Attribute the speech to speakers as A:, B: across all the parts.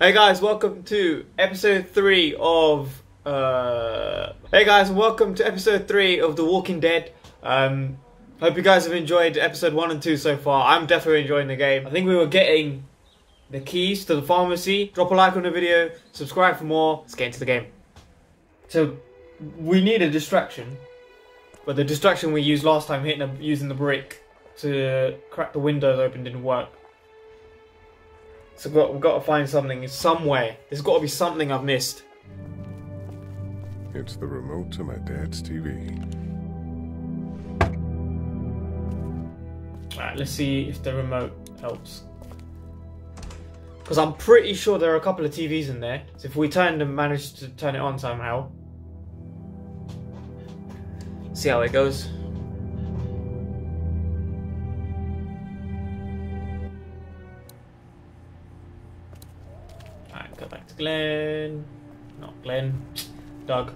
A: Hey guys, welcome to episode three of. Uh... Hey guys, welcome to episode three of The Walking Dead. Um, hope you guys have enjoyed episode one and two so far. I'm definitely enjoying the game. I think we were getting the keys to the pharmacy. Drop a like on the video, subscribe for more. Let's get into the game. So, we need a distraction, but the distraction we used last time, hitting the, using the brick to crack the windows open, didn't work. So we've got, we've got to find something in some way. There's got to be something I've missed.
B: It's the remote to my dad's TV.
A: Alright, let's see if the remote helps. Because I'm pretty sure there are a couple of TVs in there. So if we turn and manage to turn it on somehow. See how it goes. Glenn. Not Glenn. Doug.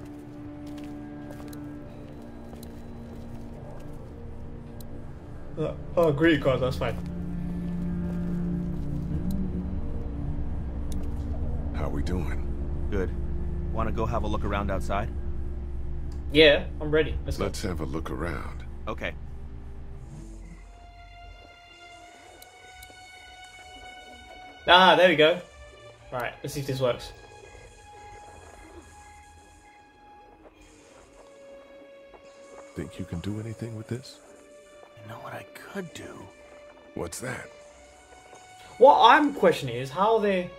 A: Uh, oh, great card, that's fine.
B: How are we doing?
C: Good. Want to go have a look around outside?
A: Yeah, I'm ready. Let's.
B: Let's have a look around.
C: Okay.
A: Ah, there we go. Right, let's see if this works.
B: Think you can do anything with this?
C: You know what I could do?
B: What's that?
A: What I'm questioning is how they,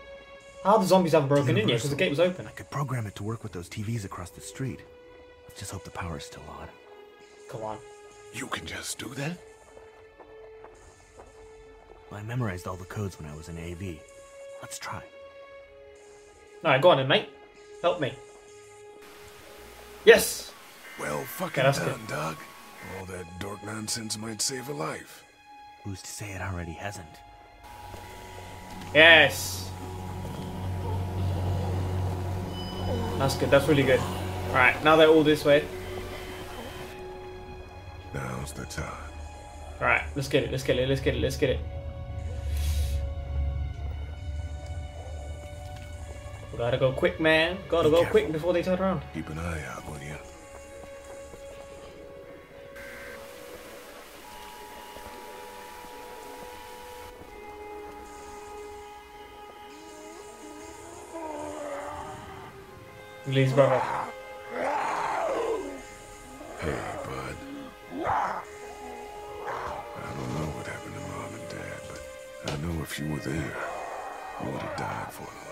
A: how the zombies haven't broken in yet because the gate was open.
C: I could program it to work with those TVs across the street. Let's just hope the power's still on.
A: Come on.
B: You can just do that?
C: Well, I memorized all the codes when I was in AV. Let's try.
A: Alright, go on then, mate. Help me. Yes!
B: Well, fucking
A: that's
B: done,
A: good.
B: Doug. All that dork nonsense might save a life.
C: Who's to say it already hasn't?
A: Yes! That's good, that's really good. Alright, now they're all this way.
B: Now's the time.
A: Alright, let's get it, let's get it, let's get it, let's get it. We gotta go quick, man. Gotta
B: Be
A: go
B: careful.
A: quick before they turn around.
B: Keep an eye out, will you?
A: Lee's brother.
B: Hey, bud. I don't know what happened to Mom and Dad, but I know if you were there, you would have died for them.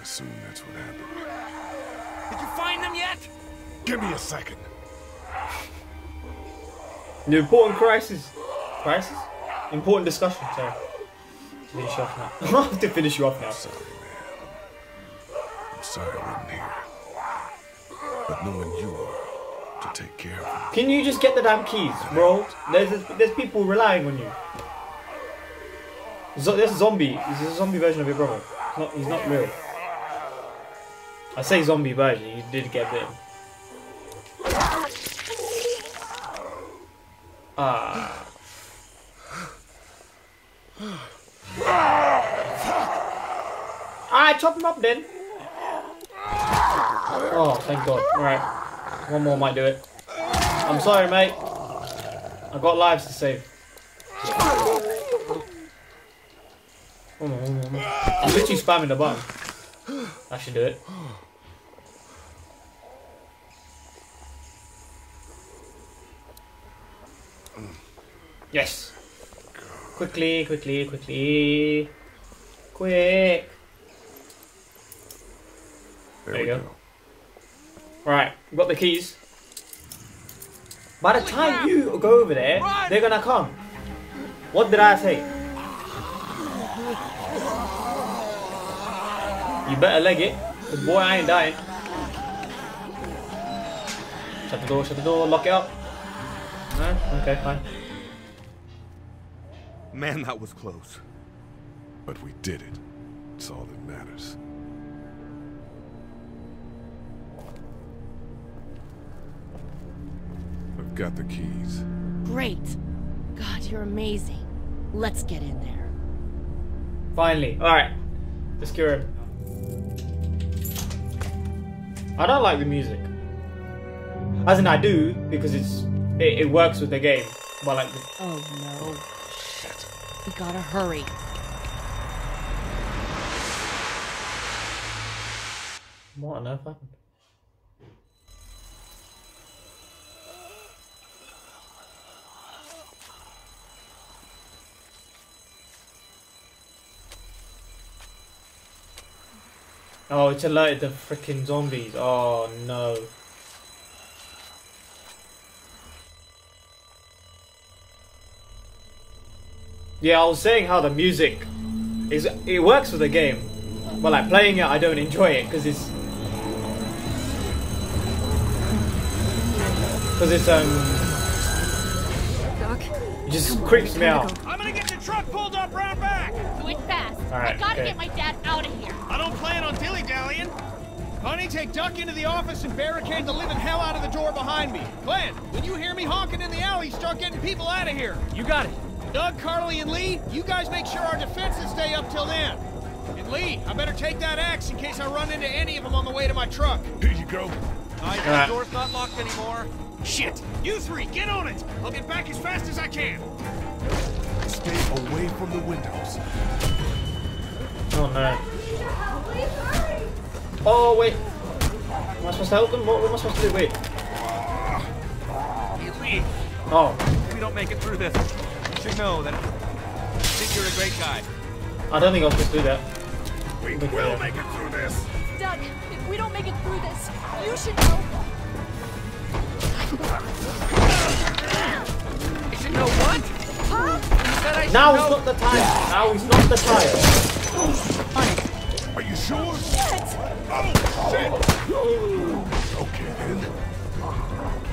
B: I'm assume that's what happened.
C: Did you find them yet?
B: Give me a second.
A: The important crisis. Crisis? Important discussion, sorry. To finish you off now. I have to finish you off now.
B: Sorry, man. I'm sorry I wasn't here. But knowing you were to take care of them.
A: Can you just get the damn keys, bro? There's there's people relying on you. Zo- there's a zombie. This is a zombie version of your brother. He's not, he's not real. I say zombie version. You did get bitten. Ah. I chop him up then. Oh, thank God. Alright. One more might do it. I'm sorry, mate. I've got lives to save. I'm literally spamming the button. I should do it. Yes. Quickly, quickly, quickly. Quick.
B: There,
A: There
B: we
A: you
B: go.
A: go. Right, we've got the keys. By the time you go over there, they're gonna come. What did I say? You better leg it. Good boy, I ain't dying. Shut the door, shut the door, lock it up. No? Okay, fine.
C: Man, that was close.
B: But we did it. It's all that matters. I've got the keys.
D: Great. God, you're amazing. Let's get in there.
A: Finally. Alright. Let's cure him. I don't like the music. As in I do, because it's it, it works with the game. But like the,
D: Oh no. We gotta hurry.
A: what on earth happened? Oh, it's alerted the freaking zombies. Oh no. Yeah, I was saying how the music is it works for the game, but like playing it, I don't enjoy it because it's because it's um
D: Doc.
A: it just creeps me out.
E: I'm gonna get the truck pulled up round back.
F: Do it fast.
A: Alright,
F: I gotta
A: okay.
F: get my dad out of here.
E: I don't plan on dilly dallying. Honey, take Duck into the office and barricade the living hell out of the door behind me. Glenn, when you hear me honking in the alley, start getting people out of here. You got it. Doug, Carley, and Lee, you guys make sure our defenses stay up till then. And Lee, I better take that axe in case I run into any of them on the way to my truck.
B: Here you go.
E: Nice,
A: Alright.
E: the door's not locked anymore. Shit! You three, get on it! I'll get back as fast as I can.
B: Stay away from the windows.
A: Oh no. Oh wait. Am I supposed to help them? What, what am I supposed to do? Wait.
E: Hey, Lee,
A: Oh,
E: we don't make it through this, you should know that I think you're a great guy.
A: I don't think I was supposed to do that.
B: We
A: Okay.
B: will make it through this.
D: Doug, if we don't make it through this, you should know.
E: You should know what?
D: Huh?
E: You said I should
A: Now
E: know.
A: is not the time. Now is not the time.
B: Are you sure?
D: Shit!
B: Oh, shit! Okay, then.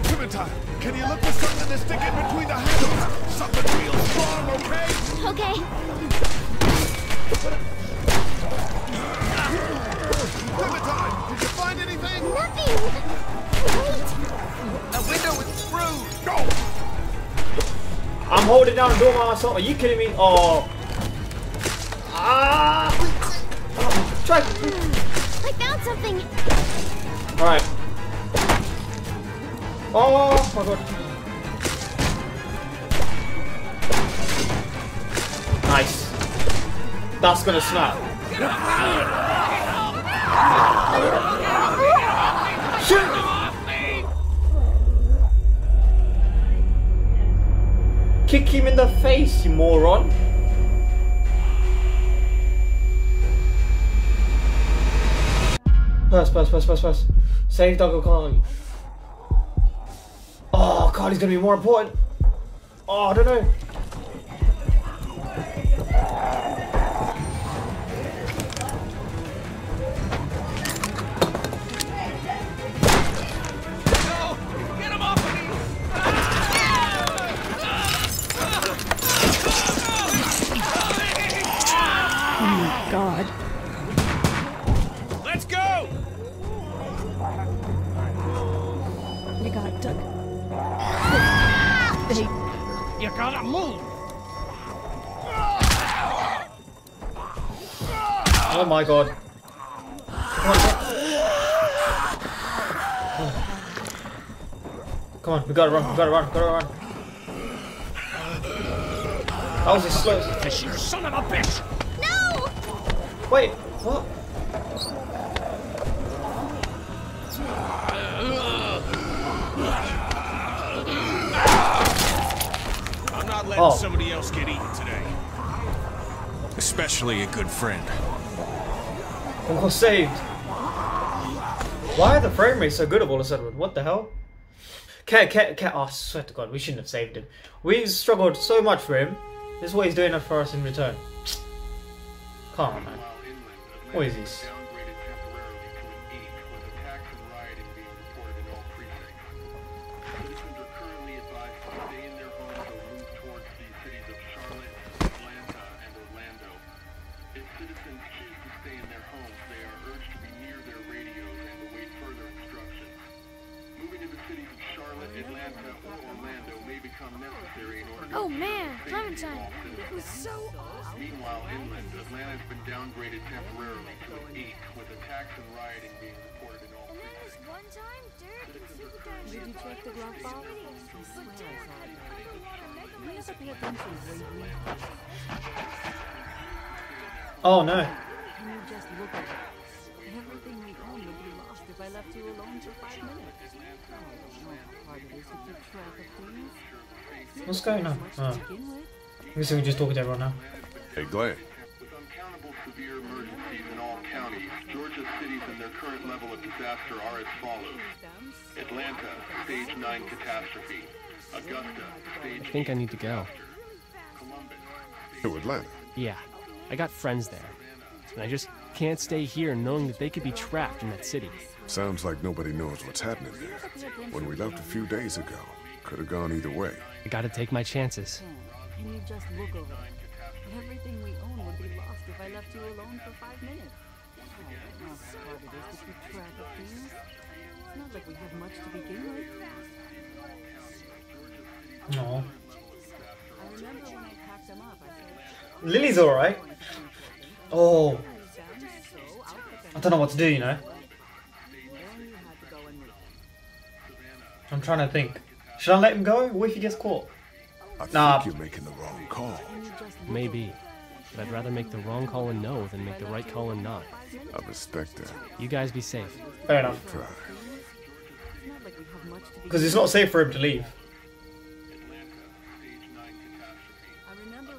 B: Clementine, can you look for something to stick in between the handles? Something real strong, okay?
F: Okay.
B: Clementine, did you find anything?
F: Nothing. Wait.
E: The window is screwed.
B: Go!
A: I'm holding down the door by myself. Are you kidding me? Oh. Ah. Oh, try.
F: I found something.
A: All right. Oh my god. That's gonna snap. Shoot! Kick him in the face, you moron. Pass, pass, pass, pass, pass. Save Doug Carley. Oh, Carley's gonna be more important. Oh, I don't know. My god. Come on, come on. We gotta run, we gotta run, we gotta run. That was his slow.
E: Fish, you son of a bitch!
F: No.
A: Wait, what?
E: I'm not letting
A: Oh.
E: somebody else get eaten today. Especially a good friend.
A: Almost saved. Why are the frame rates so good of all of a sudden? What the hell? Cat, cat, cat. Oh, I swear to God, we shouldn't have saved him. We struggled so much for him. This is what he's doing for us in return. Come on, man. What is this?
G: With attacks and rioting being reported in all And
F: then this one time, Derek and Super Dad Did you check the glove box? But Derek, I don't want to make a mess of
A: Oh no.
H: Can you just look at it? Everything we own would be lost if I left you alone for five minutes. I don't know how hard it is to keep track of things.
A: What's going on?
H: Much
A: Oh.
H: to begin with.
A: I guess we can just talk to everyone now.
B: Hey, Glenn.
G: With severe emergencies in all counties, Georgia's cities and their current level of disaster are as follows. Atlanta, stage 9 catastrophe. Augusta, stage
I: I think I need to go.
G: Columbus,
B: To Atlanta.
I: Yeah, I got friends there. And I just can't stay here knowing that they could be trapped in that city.
B: Sounds like nobody knows what's happening there. When we left a few days ago, could have gone either way.
I: I gotta take my chances.
H: Can you just look over? Everything we I left you alone for five minutes. I don't how hard it is to keep track of things. It's not like we have much to begin with.
A: No.
H: I remember when I packed them up, I said,
A: Lilly's alright. Oh,
H: "Who's done? So I'll put them
A: I don't know what to do, you know.
H: Then you had to go and meet.
A: I'm trying to think. Should I let him go? What if he gets caught?
B: I think you're making the wrong call.
H: Can you just look
I: Maybe. But I'd rather make the wrong call and no than make the right call and not.
B: I respect that.
I: You guys be safe.
A: Fair enough.
B: Try.
H: It's not like we have much to
A: Because it's not safe for him to leave.
G: Atlanta, stage 9 catastrophe.
H: I remember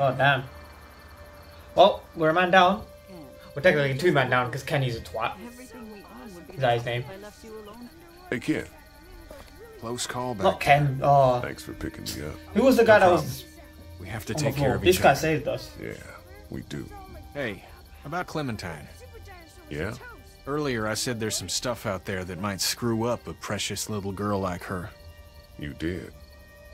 A: God damn. Well, we're a man down. We're technically two man down because Kenny's a twat.
H: Everything we own would be
A: Is that his name?
H: if I left you alone.
B: Hey, Ken. Close call back.
A: Not Ken. Oh,
B: Thanks for picking me up.
A: who was the guy that was
J: We have to
A: oh,
J: take care
A: floor?
J: of
A: This
J: each
A: guy
J: other.
A: saved us.
B: Yeah, we do.
J: Hey, about Clementine.
B: Yeah?
J: Earlier I said there's some stuff out there that might screw up a precious little girl like her.
B: You did.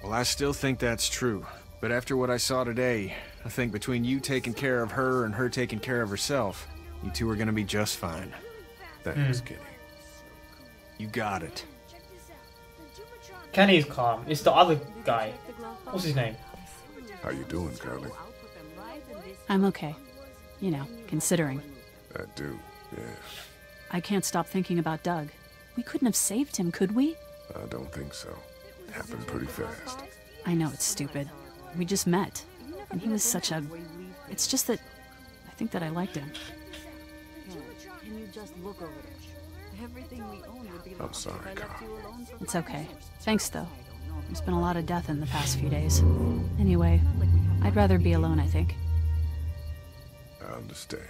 J: Well, I still think that's true. But after what I saw today, I think between you taking care of her and her taking care of herself, you two are gonna be just fine.
B: Thanks, hmm. Kenny.
J: You got it.
A: Kenny's calm. It's the other guy.
H: Check the glove box.
A: What's his name?
B: How are you doing, Carley?
H: I'll put them right in this.
K: I'm okay. You know, considering.
B: I do, yeah.
K: I can't stop thinking about Doug. We couldn't have saved him, could we?
B: I don't think so. Happened pretty fast.
K: I know it's stupid. We just met. And he was such a. It's just that. I think that I liked him.
H: Can you just look over there? Everything we own would be
B: I'm sorry,
H: if
B: Carl.
H: you alone for
K: It's okay. Thanks, though.
H: I don't know.
K: There's been a lot of death in the past few days. Anyway,
H: Like we have
K: I'd rather be alone, I think.
B: I understand.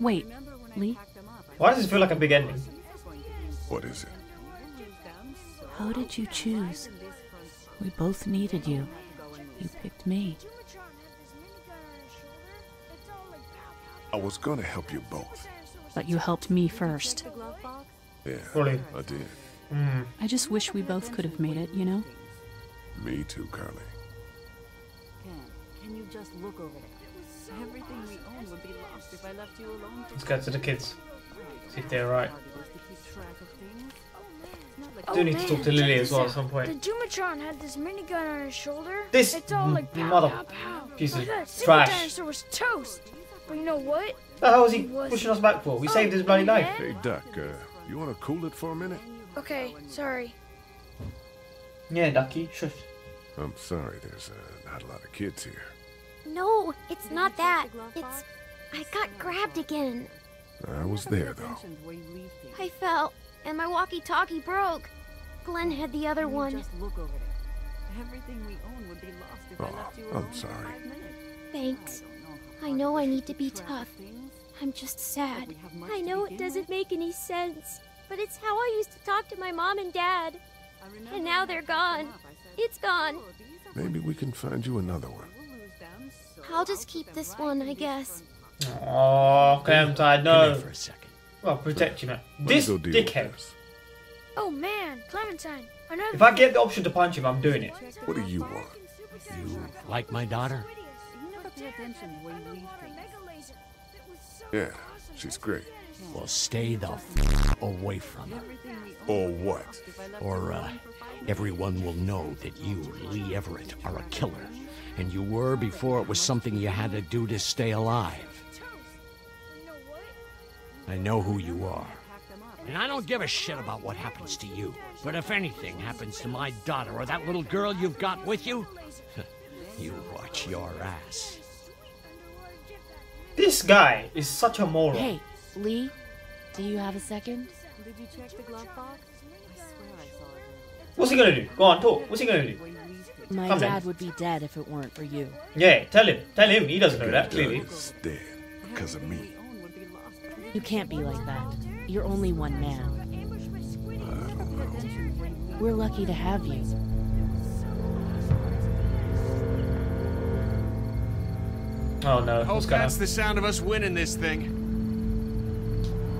K: Wait,
H: Remember when I
K: Lee?
H: packed them up, I
A: Why does it feel like a big ending?
H: said this going to be
B: What is it?
H: You lose them, so
K: How did you choose?
H: in this front spot,
K: We both needed you. You picked me.
B: I was gonna help you both.
K: But you helped me first.
H: The glove box?
B: Yeah,
A: Really?
B: I did.
A: Hmm.
K: I just wish we both could have made it, you know?
B: Me too, Carley.
H: Ken, can you just look over there? Everything we own would be lost if I left you alone
A: Let's go to the kids. See if they're right.
H: Like
A: I do need to talk to Lilly as well at some point.
F: The
A: point.
F: Dumatron had this minigun on his shoulder.
A: This
F: it's all like pow,
A: mother
F: pow, pow.
A: piece of
F: But that super
A: trash.
F: dinosaur was toast. But you know what?
A: The hell was he
F: Was-
A: pushing us back for? We saved his bloody life.
B: Hey, Duck, uh, you wanna cool it for a minute?
F: Okay, sorry.
A: Yeah, Ducky, shush.
B: I'm sorry, there's uh, not a lot of kids here.
F: No, it's not that. It's. I got grabbed again.
B: I was there, though.
F: I fell, and my walkie talkie broke. Glenn had the other
H: you
F: one.
H: Just look over there. Everything we own would be lost if I
B: Oh,
H: left you alone I'm
B: sorry.
H: five.
F: Thanks.
H: I know
F: I know I need to be tough.
H: things.
F: I'm just sad.
H: we have much
F: I know it doesn't
H: with.
F: make any sense, but it's how I used to talk to my mom and dad. And now they're gone.
H: said,
F: It's gone.
H: "Oh,
B: Maybe we can find you another one.
H: We'll lose them, so
F: I'll just keep this one, I guess.
H: front box."
A: Oh, Clementine,
L: Come here
A: no.
L: for a second.
A: Well, protect you, man. This
B: go deal with
A: dickhead.
F: Oh man, Clementine. Another
A: If I get the option to punch him, I'm doing it.
B: What do you want?
L: You like my daughter?
H: You never pay attention the way you leave things.
B: Yeah, she's great.
L: Well, stay the f- away from her.
B: Or what?
H: if I left
L: Or, uh,
H: alone for five minutes.
L: everyone will know that you, Lee Everett, are a killer. And you were before it was something you had to do to stay alive. I know who you are. And I don't give a shit about what happens to you. But if anything happens to my daughter or that little girl you've got with you, you watch your ass.
A: This guy is such a moron.
D: Hey, Lee, do you have a second?
H: Did you check the glove box? I swear I saw it.
A: What's he gonna do? Go on, talk. What's he gonna do?
H: The way you leave things.
D: My
A: Come then.
D: dad would be dead if it weren't for you.
A: Yeah, tell him. Tell him. He doesn't know that, clearly.
B: Doug's dead because of me.
D: You can't be like that. You're only one man.
H: Attention the way you leave
D: We're lucky to have you.
A: Oh no,
J: Hope
A: what's going
J: that's the sound of us winning this thing.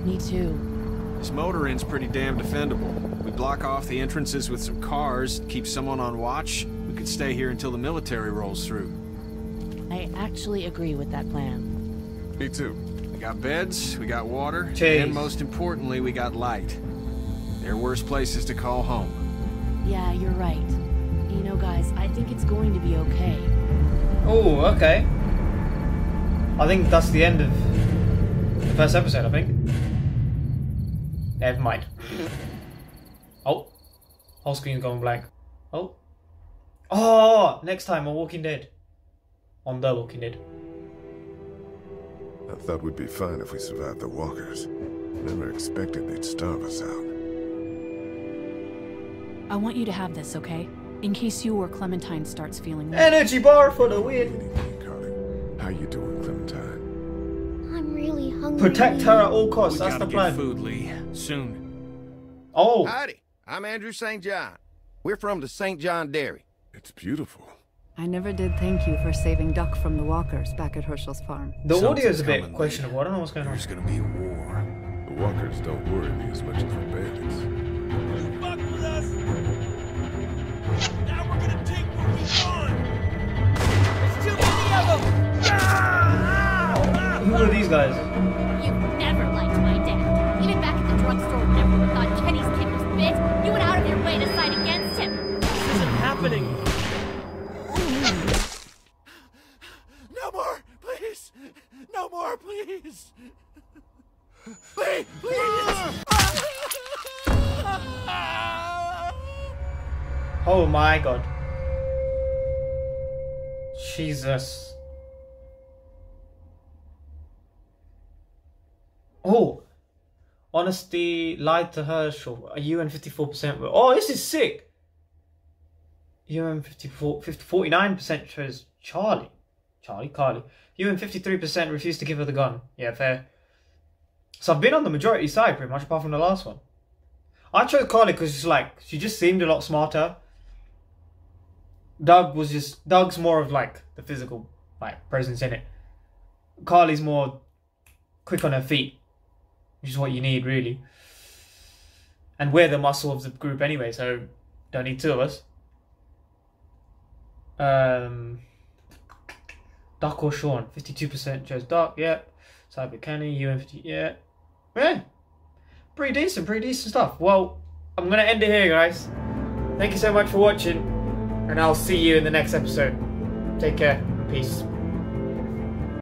D: Me too.
J: This motor inn's pretty damn defendable. We block off the entrances with some cars, keep someone on watch. We could stay here until the military rolls through.
D: I actually agree with that plan.
B: Me too.
J: We got beds, we got water,
A: Jeez.
J: and most importantly, we got light. There are worse places to call home.
D: Yeah, you're right. You know, guys, I think it's going to be okay.
A: Oh, okay. I think that's the end of the first episode, I think. Never mind. Oh. Whole screen's gone blank. Oh. Oh, next time on Walking Dead. On The Walking Dead.
B: I thought we'd be fine if we survived the walkers. Never expected they'd starve us out.
K: I want you to have this, okay? In case you or Clementine starts feeling weak.
A: Energy bar for the win.
B: Anything, Carley. How you doing, Clementine?
F: I'm really hungry.
A: Protect her at all costs.
J: we
A: That's
J: gotta
A: the
J: get
A: plan.
J: food, Lee. Soon.
A: Oh,
M: Howdy, I'm Andrew St. John. We're from the St. John Dairy.
B: It's beautiful.
H: I never did thank you for saving Duck from the walkers back at Hershel's farm.
A: the audio is a bit
J: coming, Lee.
A: questionable. I don't know what's going on.
J: There's gonna be a war.
B: The walkers don't worry me as much as the bandits.
E: Fuck with us! Now we're gonna take what we want! There's too many of them!
A: Who are these guys?
M: Please! Please, please!
A: Oh my god. Jesus. Oh. Honesty lied to Hershel. A UN 54%. were- Oh, this is sick. UN 54, 50, 49% chose Charlie. Charlie, Carley. You and 53% refused to give her the gun. Yeah, fair. So I've been on the majority side pretty much, apart from the last one. I chose Carley because she's like she just seemed a lot smarter. Doug was just Doug's more of like the physical like presence in it. Carley's more quick on her feet, which is what you need really. And we're the muscle of the group anyway, so don't need two of us. Um, Duck or Shawn, fifty-two percent chose Duck. Yep. Cyber Kenny, UN fifty. Yeah, yeah pretty decent, pretty decent stuff. Well, I'm gonna end it here, guys. Thank you so much for watching, and I'll see you in the next episode. Take care. Peace.